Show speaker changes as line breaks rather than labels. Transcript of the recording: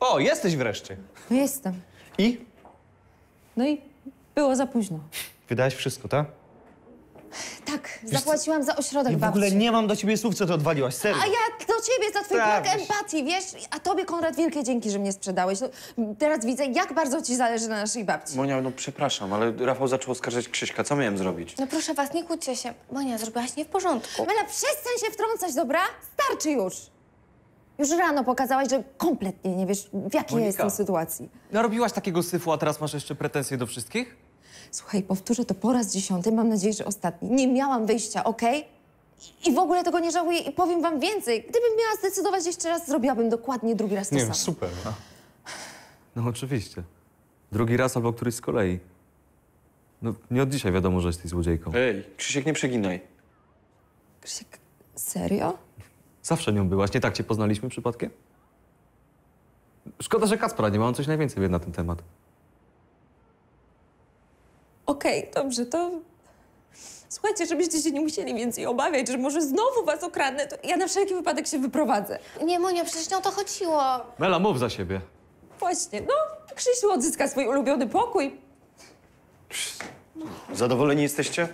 O, jesteś wreszcie.
No jestem.
I?
No i było za późno.
Wydałeś wszystko, tak?
Tak, zapłaciłam za ośrodek
I w
babci.
ogóle nie mam do ciebie słów, co ty odwaliłaś, serio.
A ja do ciebie za twój
Tak,
brak empatii, wiesz? A tobie, Konrad, wielkie dzięki, że mnie sprzedałeś. No, teraz widzę, jak bardzo ci zależy na naszej babci.
Monia, no przepraszam, ale Rafał zaczął oskarżać Krzyśka. Co miałem zrobić?
No proszę was, nie kłóćcie się. Monia, zrobiłaś nie w porządku.
Mela, przestań się wtrącać, dobra? Starczy już. Już rano pokazałaś, że kompletnie nie wiesz, w jakiej ja jestem sytuacji.
Narobiłaś takiego syfu, a teraz masz jeszcze pretensje do wszystkich?
Słuchaj, powtórzę to po raz dziesiąty, mam nadzieję, że ostatni. Nie miałam wyjścia, okej? I- I w ogóle tego nie żałuję i powiem wam więcej. Gdybym miała zdecydować jeszcze raz, zrobiłabym dokładnie drugi raz to
Nie
samo.
super. No.
No oczywiście. Drugi raz albo któryś z kolei. No nie od dzisiaj wiadomo, że jesteś złodziejką.
Ej, Krzysiek, nie przeginaj.
Krzysiek, serio?
Zawsze nią byłaś. Nie tak cię poznaliśmy przypadkiem? Szkoda, że Kacpra nie ma. On coś najwięcej wie na ten temat.
Okej, dobrze, to... Słuchajcie, żebyście się nie musieli więcej obawiać, że może znowu was okradnę, to ja na wszelki wypadek się wyprowadzę.
Nie, Monia, przecież nie o to chodziło.
Mela, mów za siebie.
Właśnie, no, Krzysiu odzyska swój ulubiony pokój.
Zadowoleni jesteście?